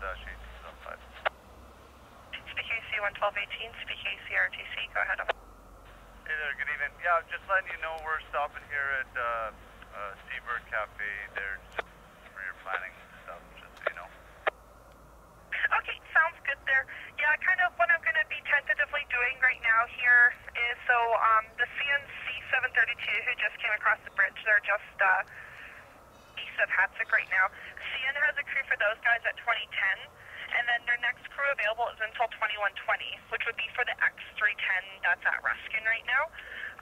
dash 18 on 5. CPKC 11218, CPKC RTC, go ahead. Hey there, good evening. Yeah, just letting you know we're stopping here at uh, uh, Seabird Cafe just for your planning stuff, just so you know. Okay, sounds good there. Yeah, kind of what I'm going to be tentatively doing right now here is so um, the CNC 732 who just came across the bridge, they're just uh, east of right now. CN has a crew for those guys at 2010, and then their next crew available is until 2120, which would be for the X310 that's at Ruskin right now.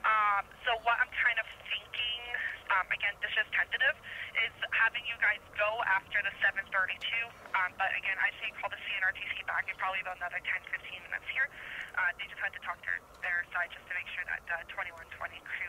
Um, so what I'm kind of thinking, um, again, this is tentative, is having you guys go after the 732. Um, but again, I say call the CNRTC back in probably about another 10, 15 minutes here. Uh, they just had to talk to their side just to make sure that the 2120 crew